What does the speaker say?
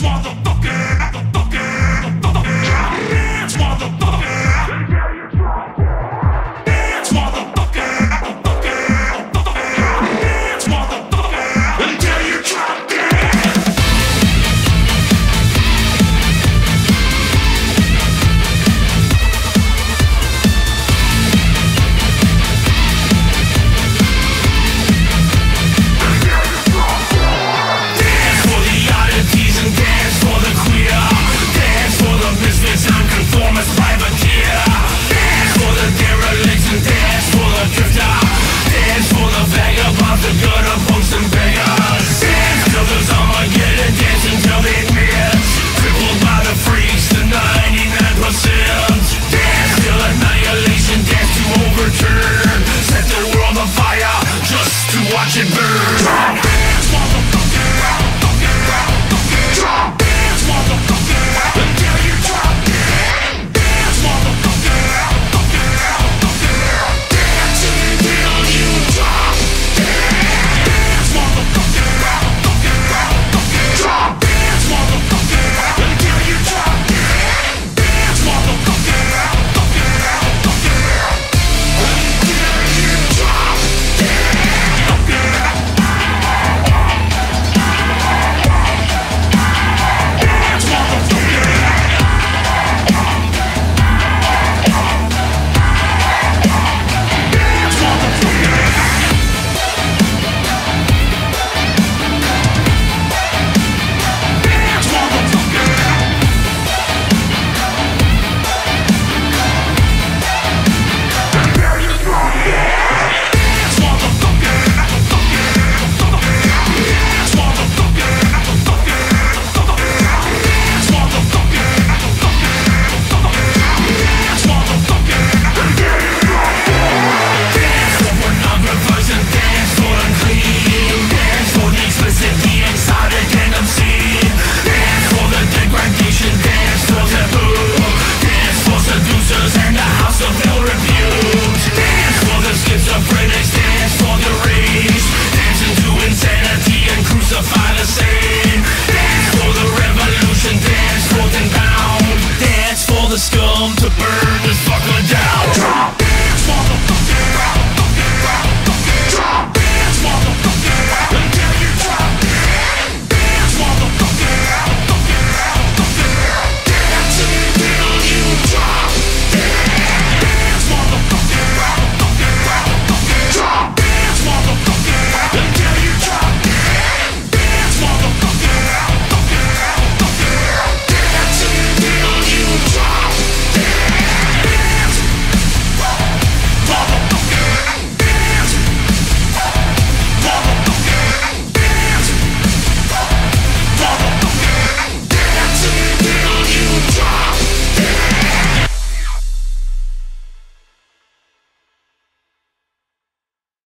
motherfucker! motherfucking watch it burn. the scum to burn this fucker down.